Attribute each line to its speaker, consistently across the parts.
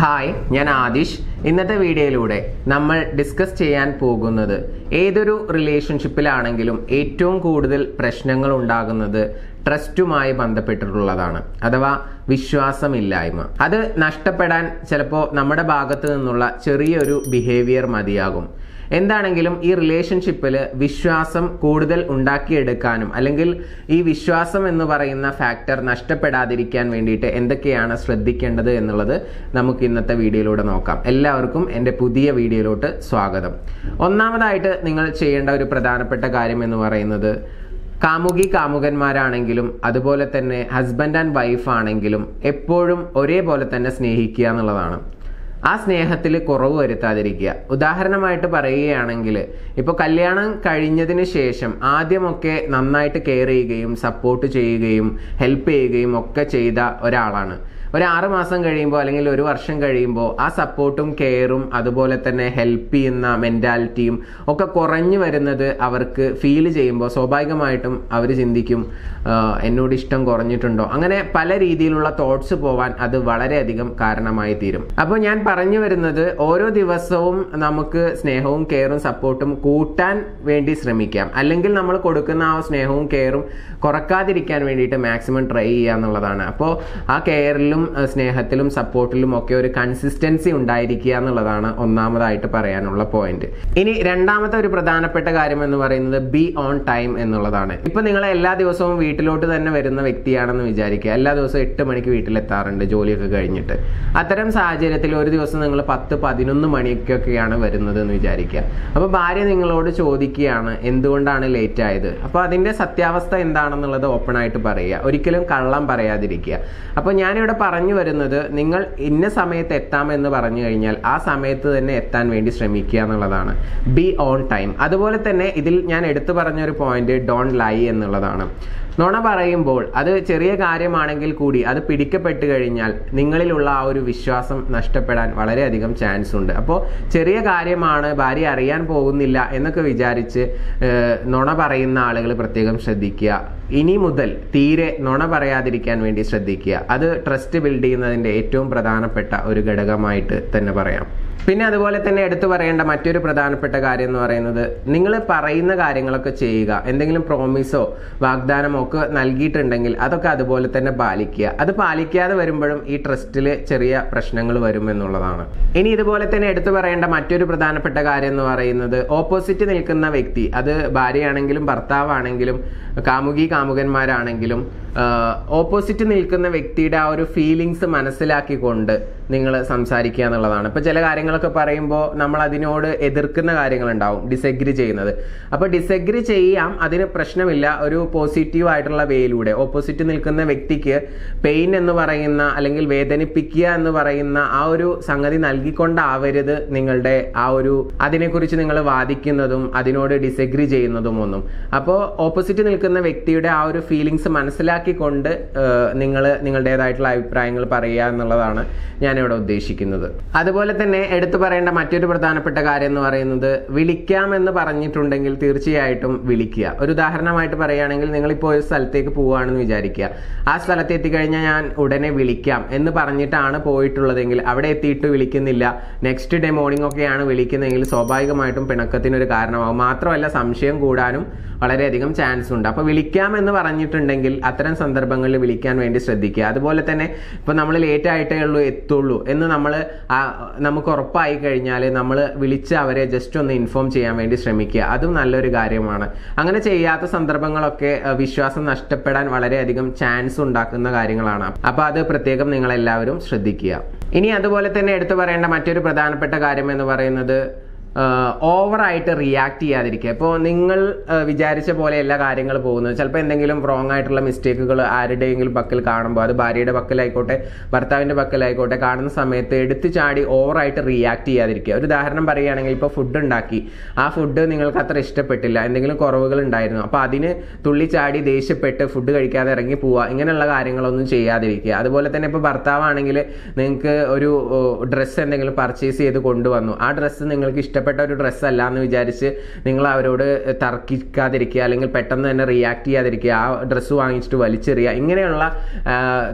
Speaker 1: Hi ഞാൻ ആദിഷ്. ഇന്നത്തെ വീഡിയോയിലൂടെ നമ്മൾ ഡിസ്കസ് ചെയ്യാൻ പോകുന്നത് ഏതൊരു റിലേഷൻഷിപ്പിലാണെങ്കിലും ഏറ്റവും കൂടുതൽ പ്രശ്നങ്ങൾ ഉണ്ടാകുന്നത് ട്രസ്റ്റുമായി ബന്ധപ്പെട്ടിട്ടുള്ളതാണ്. അഥവാ വിശ്വാസമില്ലായ്മ. അത് നഷ്ടപ്പെടാൻ ചിലപ്പോൾ നമ്മുടെ ഭാഗത്ത് നിന്നുള്ള ചെറിയൊരു ബിഹേവിയർ മതിയാകും. എന്താണെങ്കിലും ഈ റിലേഷൻഷിപ്പിൽ വിശ്വാസം കൂടുതൽ ഉണ്ടാക്കിയെടുക്കാനും അല്ലെങ്കിൽ ഈ വിശ്വാസം എന്ന് പറയുന്ന ഫാക്ടർ നഷ്ടപ്പെടാതിരിക്കാൻ വേണ്ടിയിട്ട് എന്തൊക്കെയാണ് ശ്രദ്ധിക്കേണ്ടത് എന്നുള്ളത് നമുക്ക് ഇന്നത്തെ വീഡിയോയിലൂടെ നോക്കാം. എല്ലാവർക്കും എന്റെ പുതിയ വീഡിയോയിലോട്ട് സ്വാഗതം. ഒന്നാമതായിട്ട് നിങ്ങൾ ചെയ്യേണ്ട ഒരു പ്രധാനപ്പെട്ട കാര്യം എന്ന് പറയുന്നത് കാമുകി കാമുകന്മാരാണെങ്കിലും അതുപോലെ തന്നെ ഹസ്ബൻഡ് ആൻഡ് വൈഫ് ആണെങ്കിലും എപ്പോഴും ഒരേപോലെ തന്നെ സ്നേഹിക്കുക എന്നുള്ളതാണ്. ആ സ്നേഹത്തിൽ കുറവ് വരുത്താതിരിക്കുക. ഉദാഹരണമായിട്ട് പറയുകയാണെങ്കിൽ ഇപ്പോൾ കല്യാണം കഴിഞ്ഞതിന് ശേഷം ആദ്യമൊക്കെ നന്നായിട്ട് കെയർ ചെയ്യുകയും സപ്പോർട്ട് ചെയ്യുകയും ഹെൽപ്പ് ചെയ്യുകയും ഒക്കെ ചെയ്ത ഒരാളാണ്. ഒരു ആറ് മാസം കഴിയുമ്പോൾ അല്ലെങ്കിൽ ഒരു വർഷം കഴിയുമ്പോൾ ആ സപ്പോർട്ടും കെയറും അതുപോലെ തന്നെ ഹെൽപ്പ് ചെയ്യുന്ന മെന്റാലിറ്റിയും ഒക്കെ കുറഞ്ഞു വരുന്നത് അവർക്ക് ഫീൽ ചെയ്യുമ്പോൾ സ്വാഭാവികമായിട്ടും അവർ ചിന്തിക്കും "ആഹ് എന്നോട് ഇഷ്ടം കുറഞ്ഞിട്ടുണ്ടോ? അങ്ങനെ പല രീതിയിലുള്ള തോട്ട്സ് പോവാൻ അത് വളരെയധികം കാരണമായി തീരും. അപ്പോൾ ഞാൻ പറഞ്ഞു വരുന്നത് ഓരോ ദിവസവും നമുക്ക് സ്നേഹവും കെയറും സപ്പോർട്ടും കൂട്ടാൻ വേണ്ടി ശ്രമിക്കാം. അല്ലെങ്കിൽ നമ്മൾ കൊടുക്കുന്ന ആ സ്നേഹവും കെയറും കുറക്കാതിരിക്കാൻ വേണ്ടിയിട്ട് മാക്സിമം ട്രൈ ചെയ്യുക എന്നുള്ളതാണ്. അപ്പോൾ ആ കെയറിലും സ്നേഹത്തിലും സപ്പോർട്ടിലും ഒക്കെ ഒരു കൺസിസ്റ്റൻസി ഉണ്ടായിരിക്കുക എന്നുള്ളതാണ് ഒന്നാമതായിട്ട് പറയാനുള്ള പോയിന്റ്. ഇനി രണ്ടാമത്തെ ഒരു പ്രധാനപ്പെട്ട കാര്യം എന്ന് പറയുന്നത് ബി ഓൺ ടൈം എന്നുള്ളതാണ്. ഇപ്പൊ നിങ്ങൾ എല്ലാ ദിവസവും വീട്ടിലോട്ട് തന്നെ വരുന്ന വ്യക്തിയാണെന്ന് വിചാരിക്കുക. എല്ലാ ദിവസവും എട്ട് മണിക്ക് വീട്ടിലെത്താറുണ്ട് ജോലിയൊക്കെ കഴിഞ്ഞിട്ട്. അത്തരം സാഹചര്യത്തിൽ ഒരു ദിവസം നിങ്ങൾ പത്ത് പതിനൊന്ന് മണിക്കൊക്കെയാണ് വരുന്നത് എന്ന് വിചാരിക്കുക. അപ്പോൾ ഭാര്യ നിങ്ങളോട് ചോദിക്കുകയാണ് എന്തുകൊണ്ടാണ് ലേറ്റ് ആയത്? അപ്പോൾ അതിന്റെ സത്യാവസ്ഥ എന്താണെന്നുള്ളത് ഓപ്പൺ ആയിട്ട് പറയുക. ഒരിക്കലും കള്ളം പറയാതിരിക്കുക. അപ്പോൾ ഞാനിവിടെ പറഞ്ഞു വരുന്നത് നിങ്ങൾ ഇന്ന സമയത്ത് എത്താമെന്ന് പറഞ്ഞു കഴിഞ്ഞാൽ ആ സമയത്ത് തന്നെ എത്താൻ വേണ്ടി ശ്രമിക്കുക എന്നുള്ളതാണ്. ബി ഓൺ ടൈം അതുപോലെ തന്നെ ഇതിൽ ഞാൻ എടുത്തു പറഞ്ഞ ഒരു പോയിന്റ് ഡോൺ ലൈ എന്നുള്ളതാണ്. നുണ പറയുമ്പോൾ അത് ചെറിയ കാര്യമാണെങ്കിൽ കൂടി അത് പിടിക്കപ്പെട്ട് കഴിഞ്ഞാൽ നിങ്ങളിലുള്ള ആ ഒരു വിശ്വാസം നഷ്ടപ്പെടാൻ വളരെയധികം ചാൻസ് ഉണ്ട്. അപ്പോൾ ചെറിയ കാര്യമാണ് ഭാര്യ അറിയാൻ പോകുന്നില്ല എന്നൊക്കെ വിചാരിച്ച് നുണ പറയുന്ന ആളുകൾ പ്രത്യേകം ശ്രദ്ധിക്കുക. ഇനി മുതൽ തീരെ നുണ പറയാതിരിക്കാൻ വേണ്ടി ശ്രദ്ധിക്കുക. അത് ട്രസ്റ്റ് ബിൽഡ് ചെയ്യുന്നതിന്റെ ഏറ്റവും പ്രധാനപ്പെട്ട ഒരു ഘടകമായിട്ട് തന്നെ പറയാം. പിന്നെ അതുപോലെ തന്നെ എടുത്തു പറയേണ്ട മറ്റൊരു പ്രധാനപ്പെട്ട കാര്യം എന്ന് പറയുന്നത് നിങ്ങൾ പറയുന്ന കാര്യങ്ങളൊക്കെ ചെയ്യുക. എന്തെങ്കിലും പ്രോമിസോ വാഗ്ദാനമോ ഒക്കെ നൽകിയിട്ടുണ്ടെങ്കിൽ അതൊക്കെ അതുപോലെ തന്നെ പാലിക്കുക. അത് പാലിക്കാതെ വരുമ്പോഴും ഈ ട്രസ്റ്റിൽ ചെറിയ പ്രശ്നങ്ങൾ വരും എന്നുള്ളതാണ്. ഇനി ഇതുപോലെ തന്നെ എടുത്തു പറയേണ്ട മറ്റൊരു പ്രധാനപ്പെട്ട കാര്യം എന്ന് പറയുന്നത് ഓപ്പോസിറ്റ് നിൽക്കുന്ന വ്യക്തി അത് ഭാര്യയാണെങ്കിലും ഭർത്താവാണെങ്കിലും കാമുകി കാമുകന്മാരാണെങ്കിലും ഓപ്പോസിറ്റ് നിൽക്കുന്ന വ്യക്തിയുടെ ആ ഒരു ഫീലിങ്സ് മനസ്സിലാക്കിക്കൊണ്ട് നിങ്ങൾ സംസാരിക്കുക എന്നുള്ളതാണ്. ഇപ്പൊ ചില കാര്യങ്ങളൊക്കെ പറയുമ്പോൾ നമ്മൾ അതിനോട് എതിർക്കുന്ന കാര്യങ്ങളുണ്ടാവും. ഡിസഗ്രി ചെയ്യുന്നത്. അപ്പൊ ഡിസഗ്രി ചെയ്യാം അതിന് പ്രശ്നമില്ല. ഒരു പോസിറ്റീവ് ആയിട്ടുള്ള വേയിലൂടെ. ഓപ്പോസിറ്റ് നിൽക്കുന്ന വ്യക്തിക്ക് പെയിൻ എന്ന് പറയുന്ന അല്ലെങ്കിൽ വേദനിപ്പിക്കുക എന്ന് പറയുന്ന ആ ഒരു സംഗതി നൽകിക്കൊണ്ടാവരുത് നിങ്ങളുടെ ആ ഒരു അതിനെക്കുറിച്ച് നിങ്ങൾ വാദിക്കുന്നതും അതിനോട് ഡിസഗ്രി ചെയ്യുന്നതും ഒന്നും. അപ്പോൾ ഓപ്പോസിറ്റ് നിൽക്കുന്ന വ്യക്തിയുടെ ആ ഒരു ഫീലിങ്സ് മനസ്സിലാക്കിക്കൊണ്ട് നിങ്ങൾ നിങ്ങളുടേതായിട്ടുള്ള അഭിപ്രായങ്ങൾ പറയുക എന്നുള്ളതാണ് ഞാനിവിടെ ഉദ്ദേശിക്കുന്നത്. അതുപോലെ തന്നെ എടുത്തു പറയേണ്ട മറ്റൊരു പ്രധാനപ്പെട്ട കാര്യം എന്ന് പറയുന്നത് വിളിക്കാം എന്ന് പറഞ്ഞിട്ടുണ്ടെങ്കിൽ തീർച്ചയായിട്ടും വിളിക്കുക. ഒരു ഉദാഹരണമായിട്ട് പറയുകയാണെങ്കിൽ നിങ്ങളിപ്പോൾ ഒരു സ്ഥലത്തേക്ക് പോവുകയാണെന്ന് വിചാരിക്കുക. ആ സ്ഥലത്ത് എത്തിക്കഴിഞ്ഞാൽ ഞാൻ ഉടനെ വിളിക്കാം എന്ന് പറഞ്ഞിട്ടാണ് പോയിട്ടുള്ളതെങ്കിൽ അവിടെ എത്തിയിട്ട് വിളിക്കുന്നില്ല. നെക്സ്റ്റ് ഡേ മോർണിംഗ് ഒക്കെയാണ് വിളിക്കുന്നതെങ്കിൽ സ്വാഭാവികമായിട്ടും പിണക്കത്തിനൊരു കാരണമാകും മാത്രമല്ല സംശയം കൂടാനും വളരെയധികം ചാൻസ് ഉണ്ട്. അപ്പോൾ വിളിക്കാം എന്ന് പറഞ്ഞിട്ടുണ്ടെങ്കിൽ അത്തരം സന്ദർഭങ്ങളിൽ വിളിക്കാൻ വേണ്ടി ശ്രദ്ധിക്കുക. അതുപോലെ തന്നെ ഇപ്പോൾ നമ്മൾ ലേറ്റ് ആയിട്ടേ ഉള്ളൂ എത്തുള്ളൂ എന്ന് നമ്മൾ നമുക്ക് ഉറപ്പായി കഴിഞ്ഞാൽ നമ്മൾ വിളിച്ച് അവരെ ജസ്റ്റ് ഒന്ന് ഇൻഫോം ചെയ്യാൻ വേണ്ടി ശ്രമിക്കുക. അതും നല്ലൊരു കാര്യമാണ്. അങ്ങനെ ചെയ്യാത്ത സന്ദർഭങ്ങളൊക്കെ വിശ്വാസം നഷ്ടപ്പെടാൻ വളരെയധികം ചാൻസ് ഉണ്ടാക്കുന്ന കാര്യങ്ങളാണ്. അപ്പോൾ അത് പ്രത്യേകം നിങ്ങൾ എല്ലാവരും ശ്രദ്ധിക്കുക. ഇനി അതുപോലെ തന്നെ എടുത്തു പറയേണ്ട മറ്റൊരു പ്രധാനപ്പെട്ട കാര്യം എന്ന് പറയുന്നത് ഓവറായിട്ട് റിയാക്ട് ചെയ്യാതിരിക്കുക. ഇപ്പോൾ നിങ്ങൾ വിചാരിച്ച പോലെ എല്ലാ കാര്യങ്ങൾ പോകുന്നത് ചിലപ്പോൾ എന്തെങ്കിലും റോങ് ആയിട്ടുള്ള മിസ്റ്റേക്കുകൾ ആരുടെയെങ്കിലും പക്കൽ കാണുമ്പോൾ അത് ഭാര്യയുടെ പക്കലായിക്കോട്ടെ ഭർത്താവിന്റെ പക്കലായിക്കോട്ടെ കാണുന്ന സമയത്ത് എടുത്തു ചാടി ഓവറായിട്ട് റിയാക്ട് ചെയ്യാതിരിക്കുക. ഒരു ഉദാഹരണം പറയുകയാണെങ്കിൽ ഇപ്പോൾ ഫുഡ് ഉണ്ടാക്കി. ആ ഫുഡ് നിങ്ങൾക്ക് അത്ര ഇഷ്ടപ്പെട്ടില്ല. എന്തെങ്കിലും കുറവുകൾ ഉണ്ടായിരുന്നു. അപ്പോൾ അതിന് തുള്ളിച്ചാടി ദേഷ്യപ്പെട്ട് ഫുഡ് കഴിക്കാതെ ഇറങ്ങി പോവുക. ഇങ്ങനെയുള്ള കാര്യങ്ങളൊന്നും ചെയ്യാതിരിക്കുക. അതുപോലെ തന്നെ ഇപ്പോൾ ഭർത്താവാണെങ്കിൽ നിങ്ങൾക്ക് ഒരു ഡ്രസ്സ് എന്തെങ്കിലും പർച്ചേസ് ചെയ്ത് കൊണ്ടുവന്നു. ആ ഡ്രസ്സ് നിങ്ങൾക്ക് ഇഷ്ടപ്പെട്ട ഇഷ്ടപ്പെട്ട ഒരു ഡ്രസ്സ് അല്ല എന്ന് വിചാരിച്ച് നിങ്ങൾ അവരോട് തർക്കിക്കാതിരിക്കുക അല്ലെങ്കിൽ പെട്ടെന്ന് തന്നെ റിയാക്ട് ചെയ്യാതിരിക്കുക ആ ഡ്രസ്സ് വാങ്ങിച്ചിട്ട് വലിച്ചെറിയുക ഇങ്ങനെയുള്ള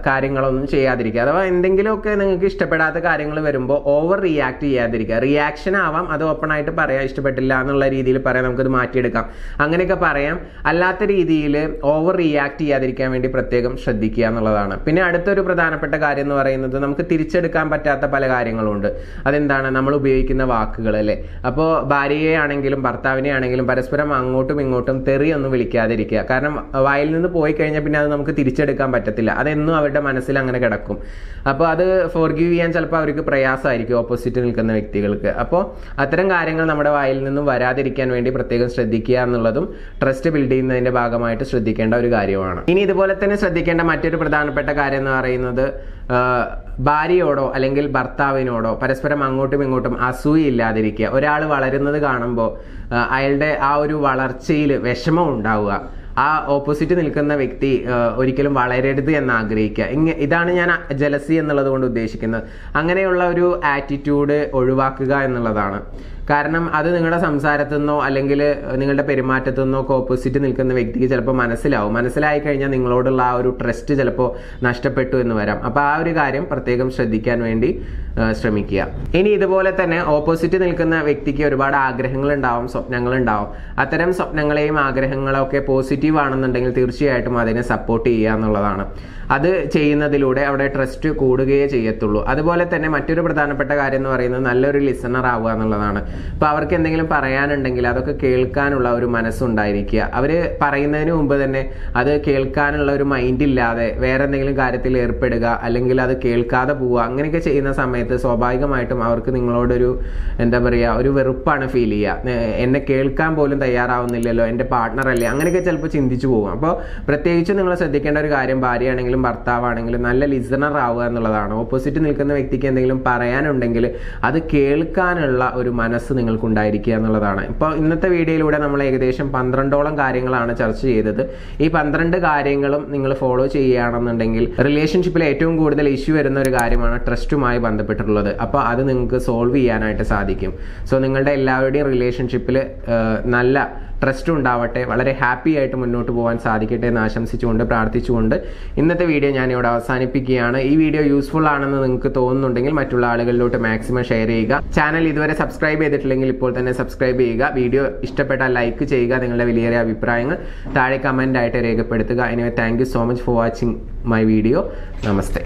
Speaker 1: കാര്യങ്ങളൊന്നും ചെയ്യാതിരിക്കുക. അഥവാ എന്തെങ്കിലുമൊക്കെ നിങ്ങൾക്ക് ഇഷ്ടപ്പെടാത്ത കാര്യങ്ങൾ വരുമ്പോൾ ഓവർ റിയാക്ട് ചെയ്യാതിരിക്കുക. റിയാക്ഷൻ ആവാം അത് ഓപ്പൺ ആയിട്ട് പറയാം ഇഷ്ടപ്പെട്ടില്ല എന്നുള്ള രീതിയിൽ പറയാം നമുക്കത് മാറ്റിയെടുക്കാം. അങ്ങനെയൊക്കെ പറയാം. അല്ലാത്ത രീതിയിൽ ഓവർ റിയാക്ട് ചെയ്യാതിരിക്കാൻ വേണ്ടി പ്രത്യേകം ശ്രദ്ധിക്കുക എന്നുള്ളതാണ്. പിന്നെ അടുത്തൊരു പ്രധാനപ്പെട്ട കാര്യം എന്ന് പറയുന്നത് നമുക്ക് തിരിച്ചെടുക്കാൻ പറ്റാത്ത പല കാര്യങ്ങളുണ്ട്. അതെന്താണ്? നമ്മൾ ഉപയോഗിക്കുന്ന വാക്കുകൾ അല്ലേ? അപ്പോൾ ഭാര്യയെ ആണെങ്കിലും ഭർത്താവിനെ ആണെങ്കിലും പരസ്പരം അങ്ങോട്ടും ഇങ്ങോട്ടും തെറിയൊന്നും വിളിക്കാതിരിക്കുക. കാരണം വായിൽ നിന്ന് പോയി കഴിഞ്ഞാൽ പിന്നെ അത് നമുക്ക് തിരിച്ചെടുക്കാൻ പറ്റത്തില്ല. അതെന്നും അവരുടെ മനസ്സിൽ അങ്ങനെ കിടക്കും. അപ്പോൾ അത് ഫോർഗീവ് ചെയ്യാൻ ചിലപ്പോൾ അവർക്ക് പ്രയാസമായിരിക്കും ഓപ്പോസിറ്റ് നിൽക്കുന്ന വ്യക്തികൾക്ക്. അപ്പോൾ അത്തരം കാര്യങ്ങൾ നമ്മുടെ വായിൽ നിന്നും വരാതിരിക്കാൻ വേണ്ടി പ്രത്യേകം ശ്രദ്ധിക്കുക എന്നുള്ളതും ട്രസ്റ്റ് ബിൽഡ് ചെയ്യുന്നതിന്റെ ഭാഗമായിട്ട് ശ്രദ്ധിക്കേണ്ട ഒരു കാര്യമാണ്. ഇനി ഇതുപോലെ തന്നെ ശ്രദ്ധിക്കേണ്ട മറ്റൊരു പ്രധാനപ്പെട്ട കാര്യം എന്ന് പറയുന്നത് ഭാര്യയോടോ അല്ലെങ്കിൽ ഭർത്താവിനോടോ പരസ്പരം അങ്ങോട്ടും ഇങ്ങോട്ടും അസൂയില്ലാതിരിക്കുക ഒരാൾ വളരുന്നത് കാണുമ്പോൾ അയാളുടെ ആ ഒരു വളർച്ചയിൽ വിഷമം ഉണ്ടാവുക. ആ ഓപ്പോസിറ്റ് നിൽക്കുന്ന വ്യക്തി ഒരിക്കലും വളരരുത് എന്ന് ആഗ്രഹിക്കുക ഇങ്ങ ഇതാണ് ഞാൻ ജലസി എന്നുള്ളത് കൊണ്ട് ഉദ്ദേശിക്കുന്നത്. അങ്ങനെയുള്ള ഒരു ആറ്റിറ്റ്യൂഡ് ഒഴിവാക്കുക എന്നുള്ളതാണ്. കാരണം അത് നിങ്ങളുടെ സംസാരത്തു നിന്നോ അല്ലെങ്കിൽ നിങ്ങളുടെ പെരുമാറ്റത്തു നിന്നോ ഓപ്പോസിറ്റ് നിൽക്കുന്ന വ്യക്തിക്ക് ചിലപ്പോൾ മനസ്സിലാവും. മനസ്സിലായി കഴിഞ്ഞാൽ നിങ്ങളോടുള്ള ആ ഒരു ട്രസ്റ്റ് ചിലപ്പോൾ നഷ്ടപ്പെട്ടു എന്ന് വരാം. അപ്പോൾ ആ ഒരു കാര്യം പ്രത്യേകം ശ്രദ്ധിക്കാൻ വേണ്ടി ശ്രമിക്കുക. ഇനി ഇതുപോലെ തന്നെ ഓപ്പോസിറ്റ് നിൽക്കുന്ന വ്യക്തിക്ക് ഒരുപാട് ആഗ്രഹങ്ങൾ ഉണ്ടാവും സ്വപ്നങ്ങൾ ഉണ്ടാവും അത്തരം സ്വപ്നങ്ങളെയും ആഗ്രഹങ്ങളൊക്കെ പോസിറ്റീവ് ആണെന്നുണ്ടെങ്കിൽ തീർച്ചയായിട്ടും അതിനെ സപ്പോർട്ട് ചെയ്യുക എന്നുള്ളതാണ്. അത് ചെയ്യുന്നതിലൂടെ അവിടെ ട്രസ്റ്റ് കൂടുകയേ ചെയ്യത്തുള്ളൂ. അതുപോലെ തന്നെ മറ്റൊരു പ്രധാനപ്പെട്ട കാര്യം എന്ന് പറയുന്നത് നല്ലൊരു ലിസണർ ആവുക എന്നുള്ളതാണ്. അപ്പോൾ അവർക്ക് എന്തെങ്കിലും പറയാനുണ്ടെങ്കിൽ അതൊക്കെ കേൾക്കാനുള്ള ഒരു മനസ്സുണ്ടായിരിക്കുക. അവർ പറയുന്നതിന് മുമ്പ് തന്നെ അത് കേൾക്കാനുള്ള ഒരു മൈൻഡ് ഇല്ലാതെ വേറെ എന്തെങ്കിലും കാര്യത്തിൽ ഏർപ്പെടുക അല്ലെങ്കിൽ അത് കേൾക്കാതെ പോവുക അങ്ങനെയൊക്കെ ചെയ്യുന്ന സമയത്ത് സ്വാഭാവികമായിട്ടും അവർക്ക് നിങ്ങളോടൊരു എന്താ പറയുക ഒരു വെറുപ്പാണ് ഫീൽ ചെയ്യുക. എന്നെ കേൾക്കാൻ പോലും തയ്യാറാവുന്നില്ലല്ലോ എന്റെ പാർട്ട്ണർ അല്ലേ അങ്ങനെയൊക്കെ ചിലപ്പോൾ ചിന്തിച്ചു പോകും. അപ്പോൾ പ്രത്യേകിച്ച് നിങ്ങൾ ശ്രദ്ധിക്കേണ്ട ഒരു കാര്യം ഭാര്യയാണെങ്കിലും ഭർത്താവാണെങ്കിലും നല്ല ലിസണർ ആവുക എന്നുള്ളതാണ്. ഓപ്പോസിറ്റ് നിൽക്കുന്ന വ്യക്തിക്ക് എന്തെങ്കിലും പറയാനുണ്ടെങ്കിൽ അത് കേൾക്കാനുള്ള ഒരു മനസ്സ് നിങ്ങൾക്കുണ്ടായിരിക്കുക എന്നുള്ളതാണ്. ഇപ്പോൾ ഇന്നത്തെ വീഡിയോയിലൂടെ നമ്മൾ ഏകദേശം പന്ത്രണ്ടോളം കാര്യങ്ങളാണ് ചർച്ച ചെയ്തത്. ഈ പന്ത്രണ്ട് കാര്യങ്ങളും നിങ്ങൾ ഫോളോ ചെയ്യുകയാണെന്നുണ്ടെങ്കിൽ റിലേഷൻഷിപ്പിൽ ഏറ്റവും കൂടുതൽ ഇഷ്യൂ വരുന്ന ഒരു കാര്യമാണ് ട്രസ്റ്റുമായി ബന്ധപ്പെട്ടിട്ടുള്ളത്. അപ്പോൾ അത് നിങ്ങൾക്ക് സോൾവ് ചെയ്യാനായിട്ട് സാധിക്കും. സോ നിങ്ങളുടെ എല്ലാവരുടെയും റിലേഷൻഷിപ്പിൽ നല്ല ട്രസ്റ്റ് ഉണ്ടാവട്ടെ. വളരെ ഹാപ്പി ആയിട്ട് മുന്നോട്ട് പോകാൻ സാധിക്കട്ടെ എന്ന് ആശംസിച്ചുകൊണ്ട് പ്രാർത്ഥിച്ചുകൊണ്ട് ഇന്നത്തെ വീഡിയോ ഞാൻ അവസാനിപ്പിക്കുകയാണ്. ഈ വീഡിയോ യൂസ്ഫുൾ ആണെന്ന് നിങ്ങൾക്ക് തോന്നുന്നുണ്ടെങ്കിൽ മറ്റുള്ള ആളുകളിലോട്ട് മാക്സിമം ഷെയർ ചെയ്യുക. ചാനൽ ഇതുവരെ സബ്സ്ക്രൈബ് ചെയ്തിട്ടില്ലെങ്കിൽ ഇപ്പോൾ തന്നെ സബ്സ്ക്രൈബ് ചെയ്യുക. വീഡിയോ ഇഷ്ടപ്പെട്ടാൽ ലൈക്ക് ചെയ്യുക. നിങ്ങളുടെ വിലയേറിയ അഭിപ്രായങ്ങൾ താഴെ കമന്റ് ആയിട്ട് രേഖപ്പെടുത്തുക. Anyway thank so much for watching my video namaste.